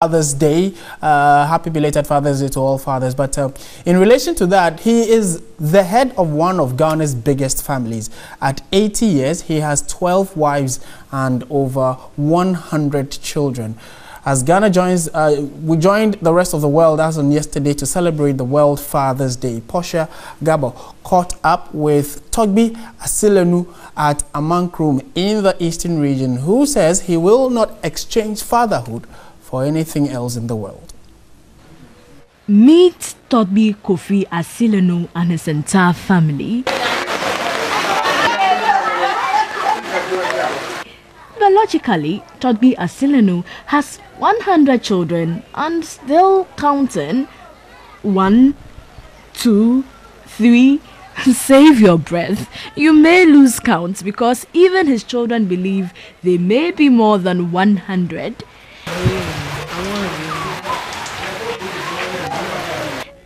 Father's Day. Uh, happy belated Father's Day to all fathers. But uh, in relation to that, he is the head of one of Ghana's biggest families. At 80 years, he has 12 wives and over 100 children. As Ghana joins, uh, we joined the rest of the world as on yesterday to celebrate the World Father's Day. Portia Gabor caught up with Togbi Asilenu at Amankrum in the eastern region, who says he will not exchange fatherhood for anything else in the world. Meet Togbi Kofi Asilenu and his entire family. Biologically, Togbi Asilenu has 100 children and still counting. One, two, three. Save your breath. You may lose count because even his children believe they may be more than 100.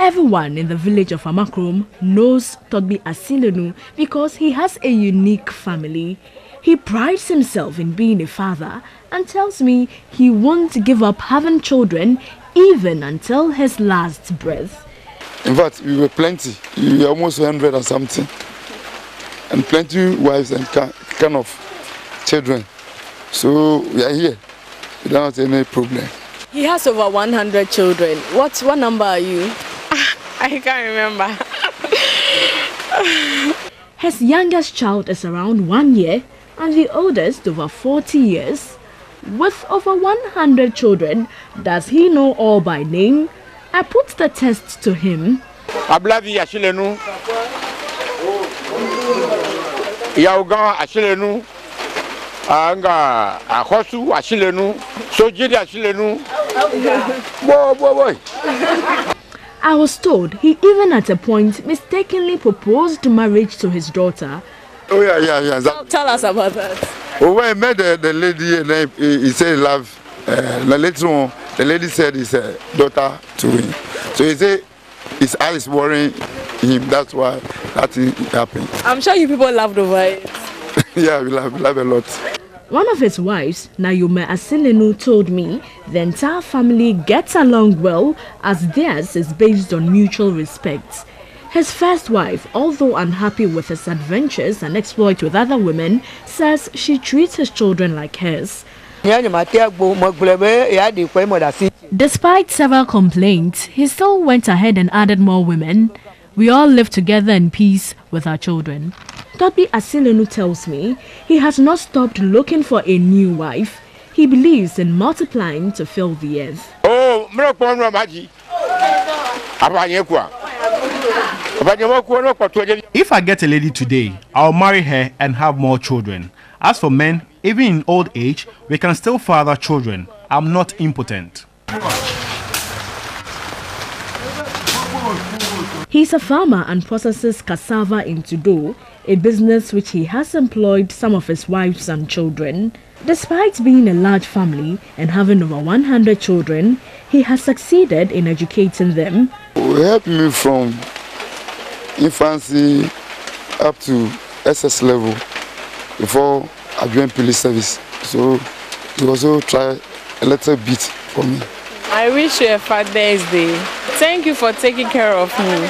Everyone in the village of Amakrom knows Togbi Asilenu because he has a unique family. He prides himself in being a father and tells me he won't give up having children even until his last breath. In fact, we were plenty. We were almost 100 or something. And plenty wives and kind of children. So we are here without any problem. He has over 100 children. What, what number are you? I can't remember. His youngest child is around one year and the oldest over 40 years. With over 100 children, does he know all by name? I put the test to him. Ablavi Ashilenu. Yaugan Ashilenu. Anga Ahosu Ashilenu. Sojiri Ashilenu. Boy, boy, boy. I was told he even at a point mistakenly proposed marriage to his daughter. Oh yeah, yeah, yeah. That, tell, us about that. Oh, when I met the, the lady and then he, he said he loved, uh, the later on, the lady said his uh, daughter to him. So he said his eyes worrying him. That's why that happened. I'm sure you people loved over it. yeah, we love, we love a lot. One of his wives, Nayume Asilenu, told me the entire family gets along well as theirs is based on mutual respect. His first wife, although unhappy with his adventures and exploits with other women, says she treats his children like hers. Despite several complaints, he still went ahead and added more women. We all live together in peace with our children. Togbi Asilenu tells me he has not stopped looking for a new wife. He believes in multiplying to fill the earth. Oh, if I get a lady today, I'll marry her and have more children. As for men, even in old age, we can still father children. I'm not impotent. He's a farmer and processes cassava into dough, a business which he has employed some of his wives and children. Despite being a large family and having over 100 children, he has succeeded in educating them. He helped me from infancy up to SS level before I joined police service. So he also tried a little bit for me. I wish you a Father's Day. Thank you for taking care of me.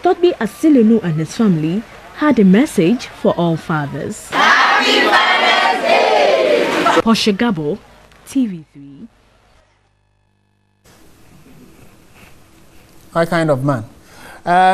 Togbi Asilenu and his family had a message for all fathers. Happy Father's Day! Portia Gabor, TV3. My kind of man. Uh,